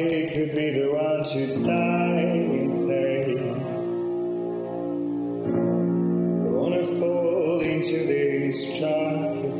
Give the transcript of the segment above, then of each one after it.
Could be the one to die in pain. I wanna fall into this trap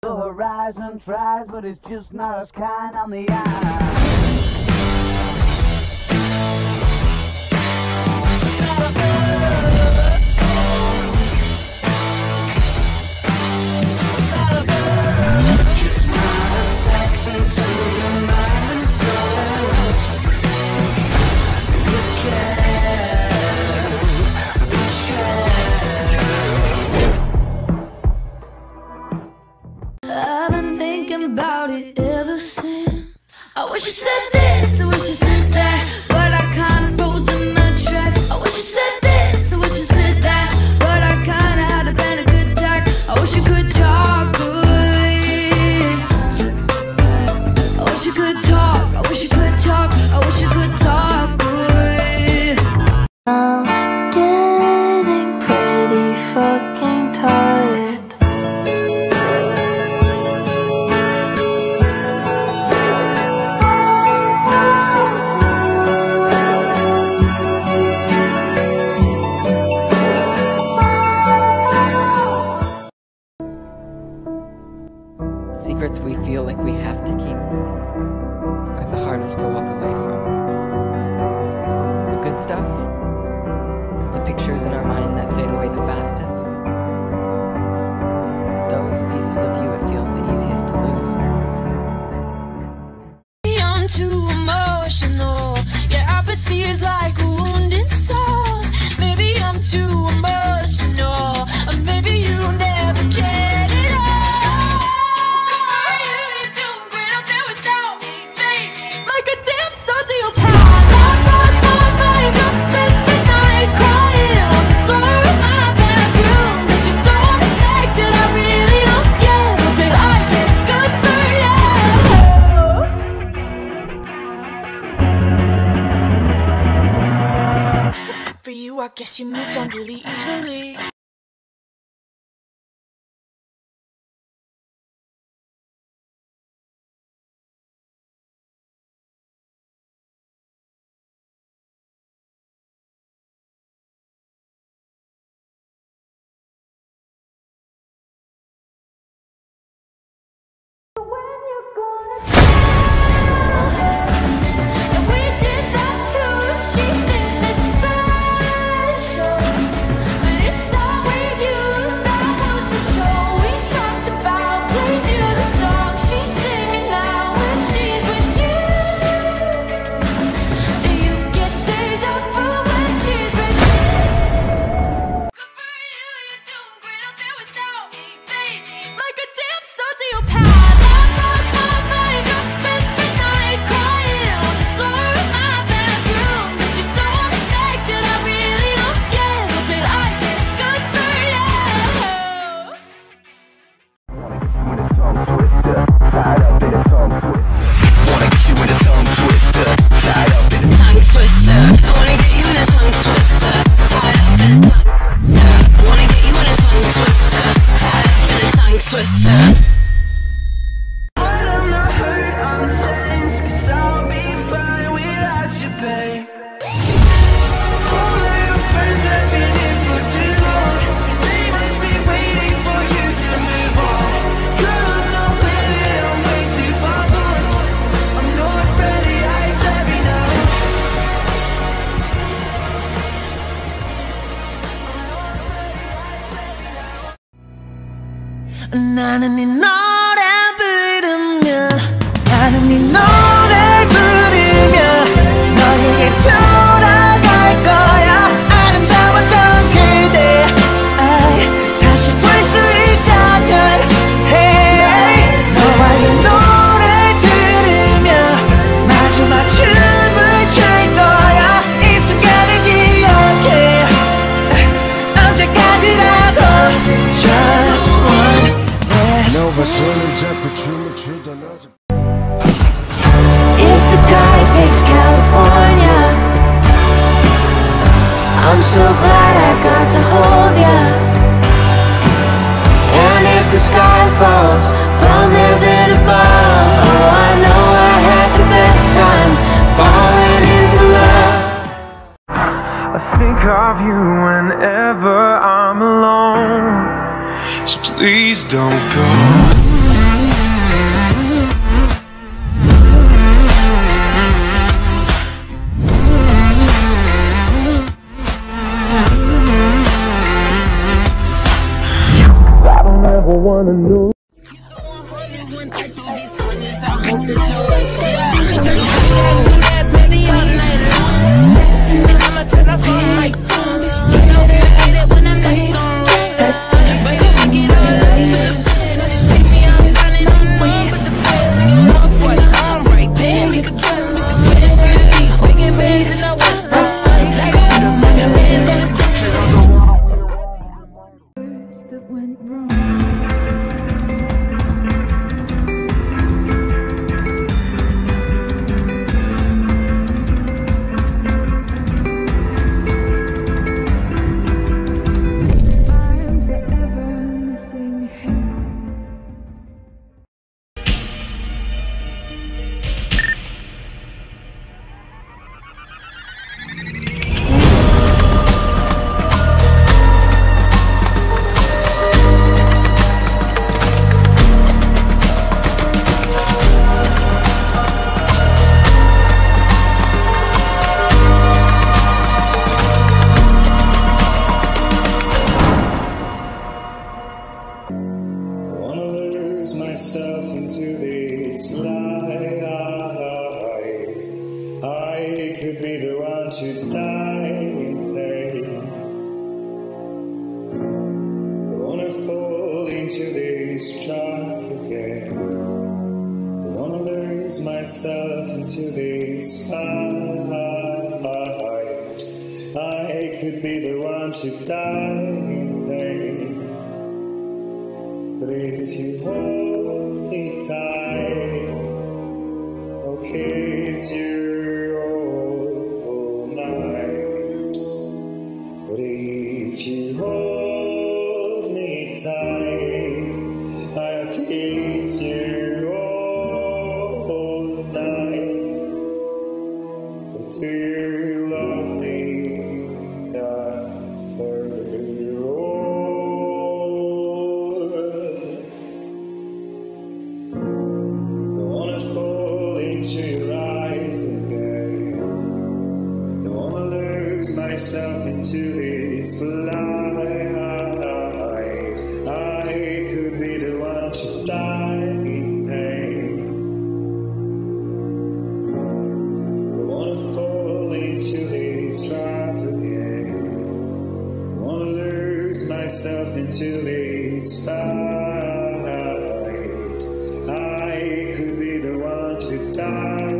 The horizon tries, but it's just not as kind on the eye. Please don't go. went wrong. myself into this light. I could be the one to die i wanna fall into this trap again. I wanna lose myself into this fight. I could be the one to die but if you hold me tight, I'll kiss you. into. I could be the one to die in pain. I wanna fall into his trap again. I wanna lose myself into this fight. I could be the one to die.